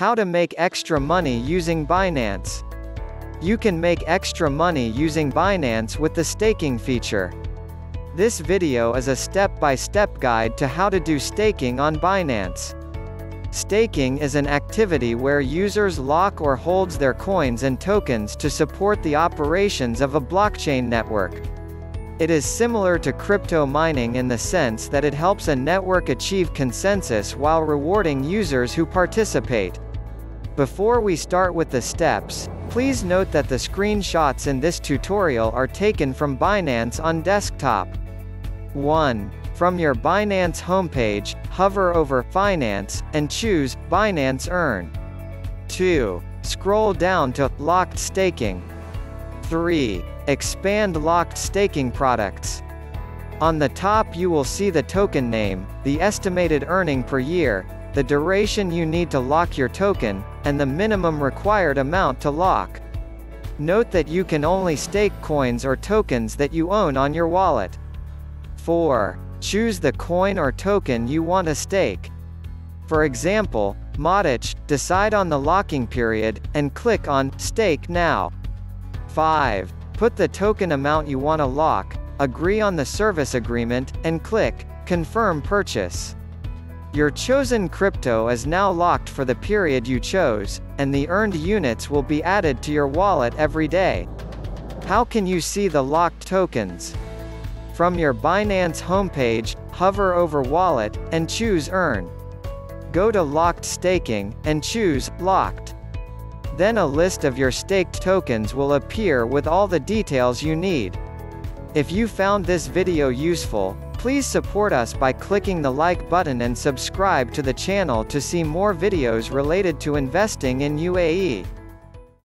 How to make extra money using Binance. You can make extra money using Binance with the staking feature. This video is a step-by-step -step guide to how to do staking on Binance. Staking is an activity where users lock or holds their coins and tokens to support the operations of a blockchain network. It is similar to crypto mining in the sense that it helps a network achieve consensus while rewarding users who participate. Before we start with the steps, please note that the screenshots in this tutorial are taken from Binance on desktop. 1. From your Binance homepage, hover over Finance, and choose Binance Earn. 2. Scroll down to Locked Staking. 3. Expand Locked Staking Products. On the top you will see the token name, the estimated earning per year, the duration you need to lock your token, and the minimum required amount to lock. Note that you can only stake coins or tokens that you own on your wallet. 4. Choose the coin or token you want to stake. For example, Matic, decide on the locking period, and click on Stake Now. 5. Put the token amount you want to lock, agree on the service agreement, and click Confirm Purchase. Your chosen crypto is now locked for the period you chose, and the earned units will be added to your wallet every day. How can you see the locked tokens? From your Binance homepage, hover over Wallet, and choose Earn. Go to Locked Staking, and choose Locked. Then a list of your staked tokens will appear with all the details you need. If you found this video useful, please support us by clicking the like button and subscribe to the channel to see more videos related to investing in UAE.